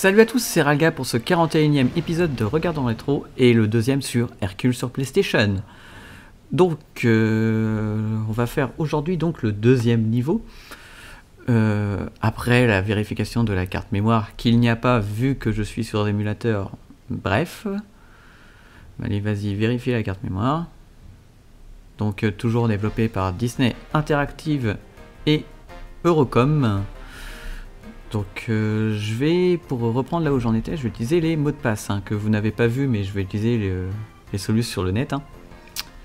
Salut à tous, c'est Raga pour ce 41e épisode de Regardons Rétro et le deuxième sur Hercule sur PlayStation. Donc, euh, on va faire aujourd'hui donc le deuxième niveau. Euh, après la vérification de la carte mémoire qu'il n'y a pas vu que je suis sur l'émulateur. Bref, allez vas-y vérifie la carte mémoire. Donc euh, toujours développé par Disney Interactive et Eurocom. Donc euh, je vais, pour reprendre là où j'en étais, je vais utiliser les mots de passe hein, que vous n'avez pas vu, mais je vais utiliser les, les solutions sur le net. hein.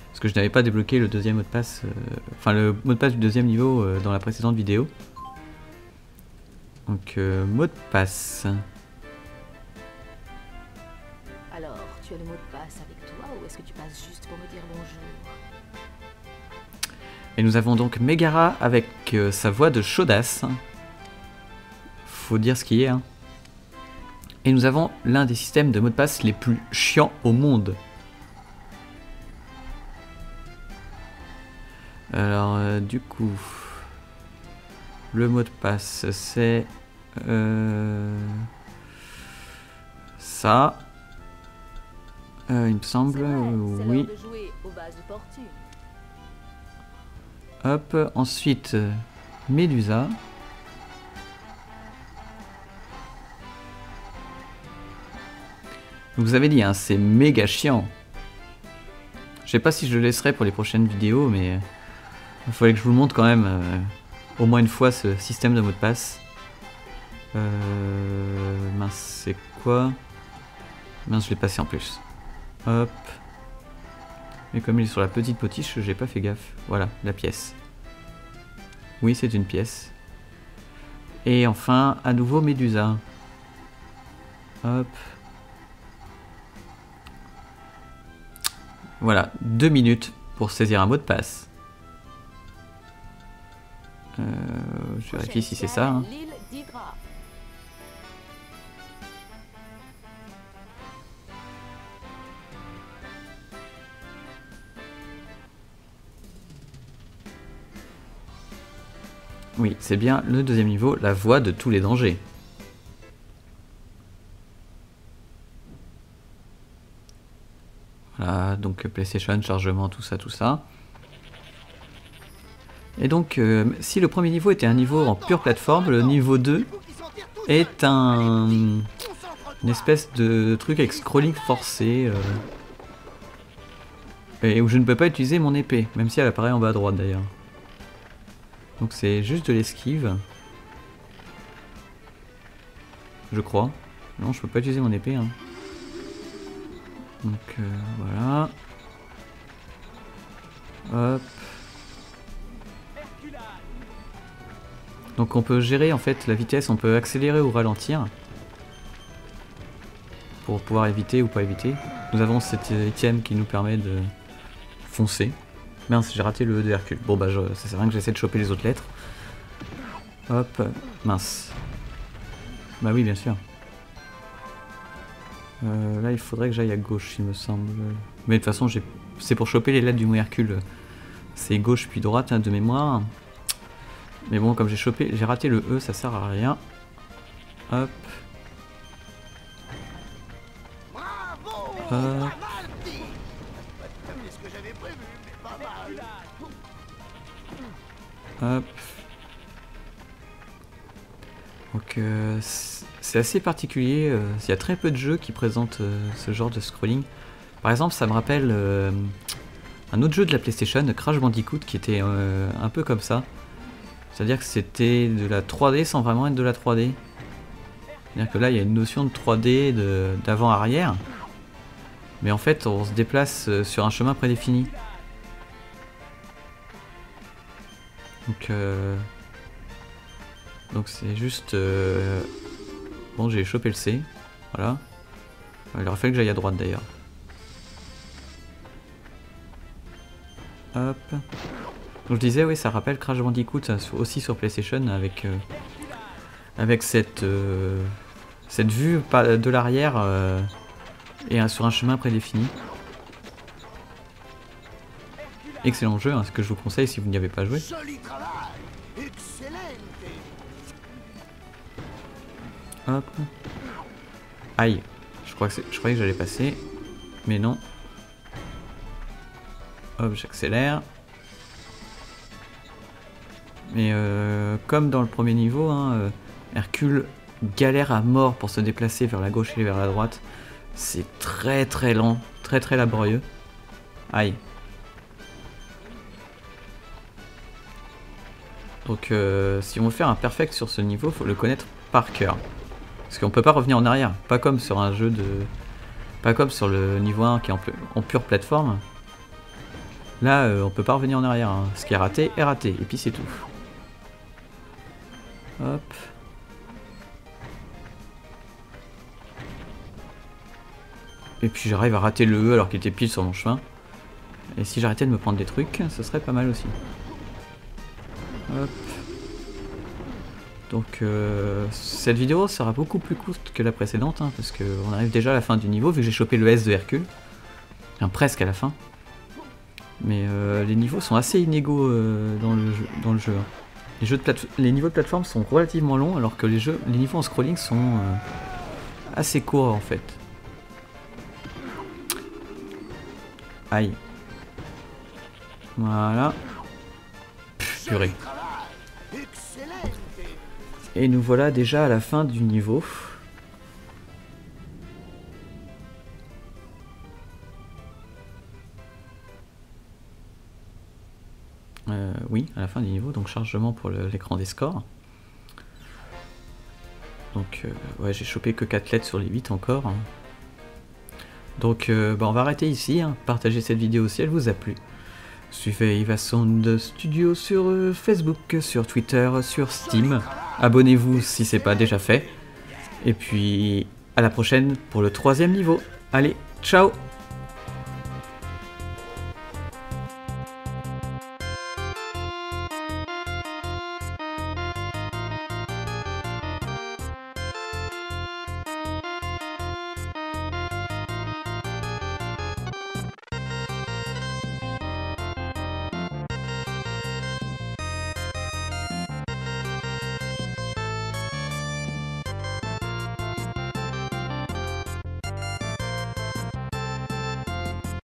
parce que je n'avais pas débloqué le deuxième mot de passe, euh, enfin le mot de passe du deuxième niveau euh, dans la précédente vidéo. Donc mot de passe. Alors, tu as le mot de passe avec toi ou est-ce que tu passes juste pour me dire bonjour? Et nous avons donc Megara avec sa voix de chaudasse. Faut dire ce qui est. Hein. Et nous avons l'un des systèmes de mots de passe les plus chiants au monde. Alors, euh, du coup, le mot de passe, c'est euh, ça. Euh, il me semble, vrai, oui. Hop, ensuite euh, Vous avez dit, hein, c'est méga chiant. Je sais pas si je le laisserai pour les prochaines vidéos, mais euh, il fallait que je vous le montre quand même euh, au moins une fois ce système de mot de passe. Euh, mince, c'est quoi? Mince, je l'ai passé en plus. Hop. Mais comme il est sur la petite potiche, j'ai pas fait gaffe. Voilà, la pièce. Oui, c'est une pièce. Et enfin, à nouveau Médusa. Hop. Voilà, deux minutes pour saisir un mot de passe. Euh, je vérifie si c'est ça. hein. Oui, c'est bien le deuxième niveau, la voie de tous les dangers. Donc PlayStation, chargement, tout ça, tout ça. Et donc, euh, si le premier niveau était un niveau en pure plateforme, le niveau 2 est un, une espèce de truc avec scrolling forcé. euh, et où je ne peux pas utiliser mon épée, même si elle apparaît en bas à droite d'ailleurs. Donc c'est juste de l'esquive. Je crois. Non, je peux pas utiliser mon épée. hein. Donc euh, voilà. Hop. Donc on peut gérer en fait la vitesse, on peut accélérer ou ralentir. Pour pouvoir éviter ou pas éviter. Nous avons cet item qui nous permet de foncer. Mince, j'ai raté le E de Hercule. Bon bah je, ça sert à rien que j'essaie de choper les autres lettres. Hop, mince. Bah oui, bien sûr. Euh, là, il faudrait que j'aille à gauche, il me semble. Mais de toute façon, j'ai- c'est pour choper les lettres du mot Hercule. C'est gauche puis droite hein, de mémoire. Mais bon, comme j'ai chopé, j'ai raté le E, ça sert à rien. Hop. Hop. Hop. Donc euh, c'est assez particulier. euh, Il y a très peu de jeux qui présentent euh, ce genre de scrolling. Par exemple, ça me rappelle euh, un autre jeu de la PlayStation, Crash Bandicoot, qui était un peu comme ça. C'est-à-dire que c'était de la 3D sans vraiment être de la 3D. C'est-à-dire que là, il y a une notion de 3D de- d'avant-arrière. Mais en fait, on se déplace sur un chemin prédéfini. Donc, donc c'est juste. Bon, j'ai chopé le C. Voilà. Il aurait fallu que j'aille à droite d'ailleurs. Hop. Donc je disais, oui, ça rappelle Crash Bandicoot hein, aussi sur PlayStation avec euh, avec cette euh, cette vue de l'arrière euh, et sur un chemin prédéfini. Excellent jeu, hein, ce que je vous conseille si vous n'y avez pas joué. Hop. Aïe. Je, croyais que j'allais passer. Mais non. Hop, j'accélère. Mais euh, comme dans le premier niveau, hein, euh, Hercule galère à mort pour se déplacer vers la gauche et vers la droite. C'est très très lent, très très laborieux. Aïe. Donc euh, si on veut faire un perfect sur ce niveau, faut le connaître par cœur. Parce qu'on peut pas revenir en arrière, pas comme sur un jeu de... Pas comme sur le niveau 1 qui est en, pure plateforme. Là, euh, on peut pas revenir en arrière. Hein. Ce qui est raté est raté, et puis c'est tout. Hop. Et puis j'arrive à rater le E alors qu'il était pile sur mon chemin. Et si j'arrêtais de me prendre des trucs, ce serait pas mal aussi. Hop. Donc euh, cette vidéo sera beaucoup plus courte que la précédente, hein, parce qu'on arrive déjà à la fin du niveau, vu que j'ai chopé le S de Hercule. Enfin, presque à la fin. Mais euh, les niveaux sont assez inégaux euh, dans, le jeu. Hein. Les, niveaux de plateforme sont relativement longs, alors que les, jeux, les niveaux en scrolling sont assez courts en fait. Aïe. Voilà. purée. Et nous voilà déjà à la fin du niveau. Euh, oui, à la fin du niveau, donc chargement pour l'écran des scores. Donc, euh, ouais, j'ai chopé que 4 lettres sur les 8 encore. Hein. Donc, euh, bah, on va arrêter ici. Hein. Partagez cette vidéo si elle vous a plu. Suivez Ivasound Studio sur euh, Facebook, sur Twitter, sur Steam. Abonnez-vous si c'est pas déjà fait. Et puis à la prochaine pour le troisième niveau. Allez, ciao